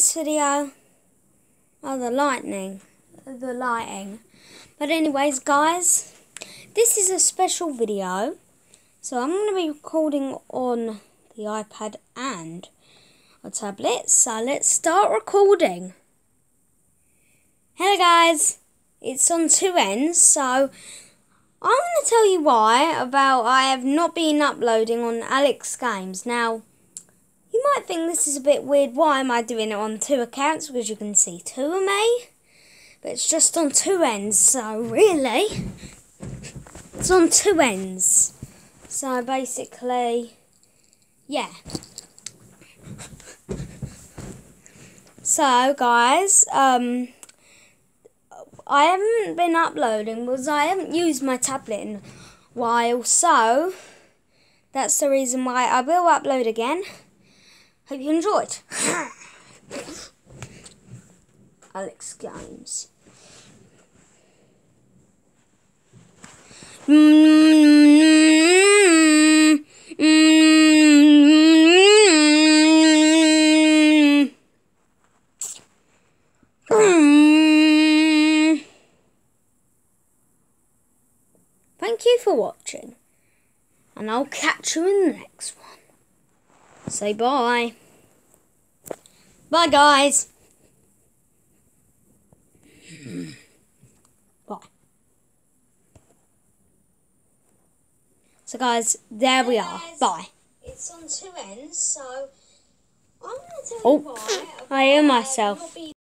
this video? Oh, the lightning. The lighting. But anyways, guys, this is a special video. So I'm going to be recording on the iPad and a tablet. So let's start recording. Hello guys, it's on two ends. So I'm going to tell you why about I have not been uploading on Alex Games. Now, might think this is a bit weird. Why am I doing it on two accounts? Because you can see two of me. But it's just on two ends. So really, it's on two ends. So basically, yeah. So guys, um, I haven't been uploading because I haven't used my tablet in a while. So that's the reason why I will upload again. Hope you enjoyed. Alex Games. Thank you for watching, and I'll catch you in the next one. Say bye. Bye, guys. Bye. So, guys, there we are. Bye. It's on two ends, so I'm going to tell Oh, you why. I hear myself.